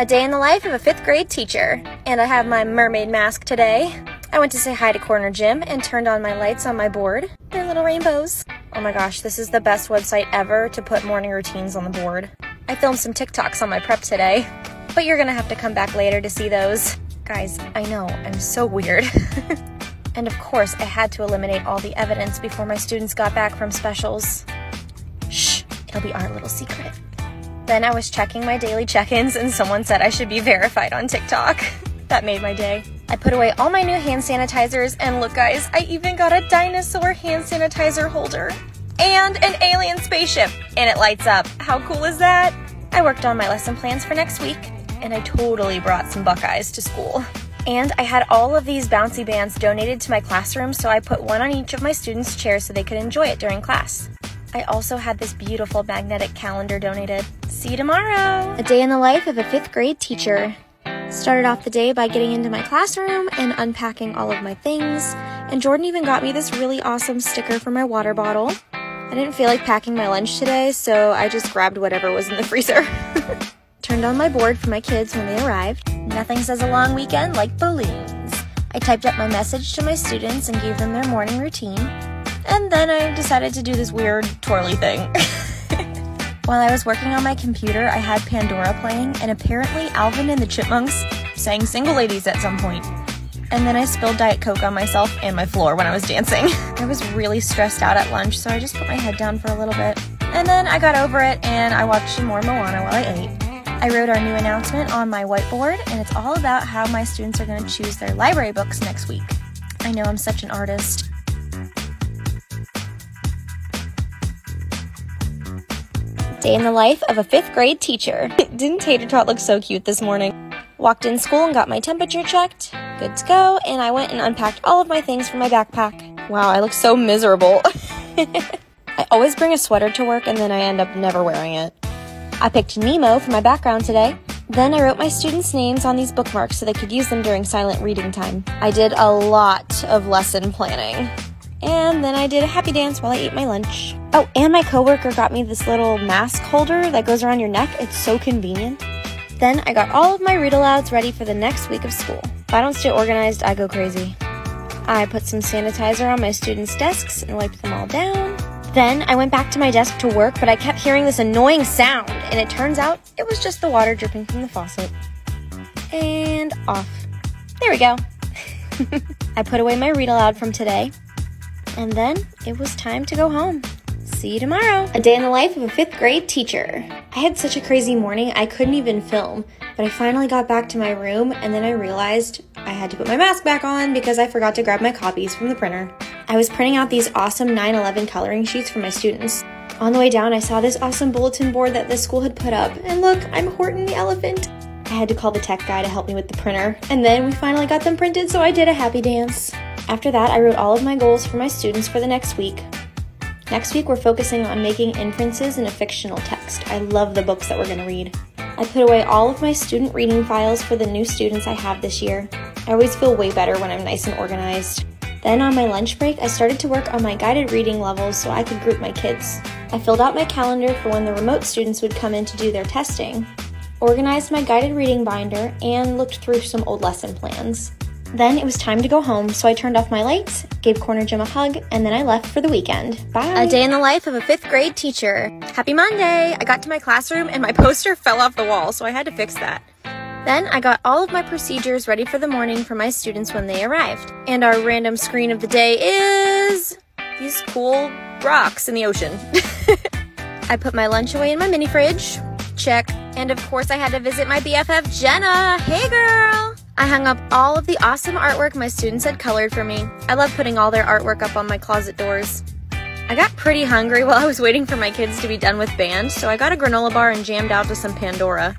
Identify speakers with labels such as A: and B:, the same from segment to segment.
A: A day in the life of a fifth grade teacher. And I have my mermaid mask today. I went to say hi to Corner Gym and turned on my lights on my board. They're little rainbows. Oh my gosh, this is the best website ever to put morning routines on the board. I filmed some TikToks on my prep today, but you're gonna have to come back later to see those. Guys, I know, I'm so weird. and of course, I had to eliminate all the evidence before my students got back from specials. Shh, it'll be our little secret. Then I was checking my daily check ins, and someone said I should be verified on TikTok. that made my day. I put away all my new hand sanitizers, and look, guys, I even got a dinosaur hand sanitizer holder and an alien spaceship, and it lights up. How cool is that? I worked on my lesson plans for next week, and I totally brought some Buckeyes to school. And I had all of these bouncy bands donated to my classroom, so I put one on each of my students' chairs so they could enjoy it during class. I also had this beautiful magnetic calendar donated. See you tomorrow! A day in the life of a fifth grade teacher. Started off the day by getting into my classroom and unpacking all of my things, and Jordan even got me this really awesome sticker for my water bottle. I didn't feel like packing my lunch today, so I just grabbed whatever was in the freezer. Turned on my board for my kids when they arrived. Nothing says a long weekend like balloons. I typed up my message to my students and gave them their morning routine. And then I decided to do this weird twirly thing. While I was working on my computer, I had Pandora playing, and apparently Alvin and the Chipmunks sang Single Ladies at some point. And then I spilled Diet Coke on myself and my floor when I was dancing. I was really stressed out at lunch, so I just put my head down for a little bit. And then I got over it and I watched some more Moana while I ate. I wrote our new announcement on my whiteboard, and it's all about how my students are going to choose their library books next week. I know I'm such an artist. Day in the life of a fifth grade teacher. Didn't Tater Tot look so cute this morning? Walked in school and got my temperature checked. Good to go. And I went and unpacked all of my things from my backpack. Wow, I look so miserable. I always bring a sweater to work and then I end up never wearing it. I picked Nemo for my background today. Then I wrote my students' names on these bookmarks so they could use them during silent reading time. I did a lot of lesson planning. And then I did a happy dance while I ate my lunch. Oh, and my coworker got me this little mask holder that goes around your neck. It's so convenient. Then I got all of my read alouds ready for the next week of school. If I don't stay organized, I go crazy. I put some sanitizer on my students' desks and wiped them all down. Then I went back to my desk to work, but I kept hearing this annoying sound, and it turns out it was just the water dripping from the faucet. And off. There we go. I put away my read aloud from today, and then it was time to go home. See you tomorrow. A day in the life of a fifth grade teacher. I had such a crazy morning, I couldn't even film, but I finally got back to my room and then I realized I had to put my mask back on because I forgot to grab my copies from the printer. I was printing out these awesome 9 11 coloring sheets for my students. On the way down, I saw this awesome bulletin board that the school had put up, and look, I'm Horton the elephant. I had to call the tech guy to help me with the printer, and then we finally got them printed, so I did a happy dance. After that, I wrote all of my goals for my students for the next week. Next week, we're focusing on making inferences in a fictional text. I love the books that we're going to read. I put away all of my student reading files for the new students I have this year. I always feel way better when I'm nice and organized. Then on my lunch break, I started to work on my guided reading levels so I could group my kids. I filled out my calendar for when the remote students would come in to do their testing, organized my guided reading binder, and looked through some old lesson plans. Then it was time to go home, so I turned off my lights, gave Corner Gym a hug, and then I left for the weekend. Bye. A day in the life of a fifth grade teacher. Happy Monday! I got to my classroom and my poster fell off the wall, so I had to fix that. Then I got all of my procedures ready for the morning for my students when they arrived. And our random screen of the day is these cool rocks in the ocean. I put my lunch away in my mini fridge. Check. And of course, I had to visit my BFF, Jenna. Hey, girl! I hung up all of the awesome artwork my students had colored for me. I love putting all their artwork up on my closet doors. I got pretty hungry while I was waiting for my kids to be done with band, so I got a granola bar and jammed out to some Pandora.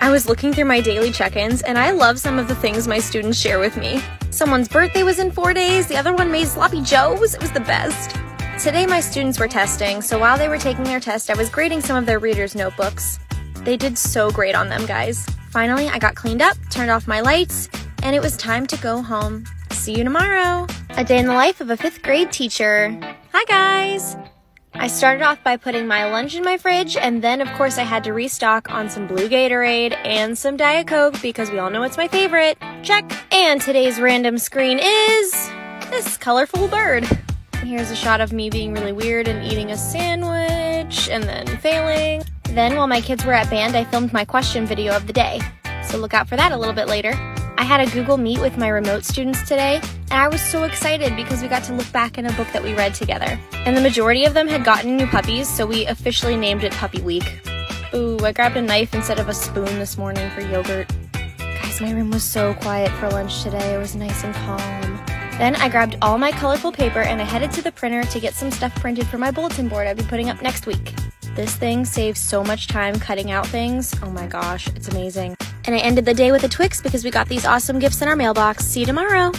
A: I was looking through my daily check ins, and I love some of the things my students share with me. Someone's birthday was in four days, the other one made sloppy joes. It was the best. Today, my students were testing, so while they were taking their test, I was grading some of their readers' notebooks. They did so great on them, guys. Finally, I got cleaned up, turned off my lights, and it was time to go home. See you tomorrow. A day in the life of a fifth grade teacher. Hi, guys. I started off by putting my lunch in my fridge, and then, of course, I had to restock on some blue Gatorade and some Diet Coke because we all know it's my favorite. Check. And today's random screen is this colorful bird. Here's a shot of me being really weird and eating a sandwich and then failing. Then, while my kids were at band, I filmed my question video of the day. So look out for that a little bit later. I had a Google Meet with my remote students today, and I was so excited because we got to look back in a book that we read together. And the majority of them had gotten new puppies, so we officially named it Puppy Week. Ooh, I grabbed a knife instead of a spoon this morning for yogurt. Guys, my room was so quiet for lunch today. It was nice and calm. Then I grabbed all my colorful paper and I headed to the printer to get some stuff printed for my bulletin board I'll be putting up next week. This thing saves so much time cutting out things. Oh my gosh, it's amazing. And I ended the day with a Twix because we got these awesome gifts in our mailbox. See you tomorrow.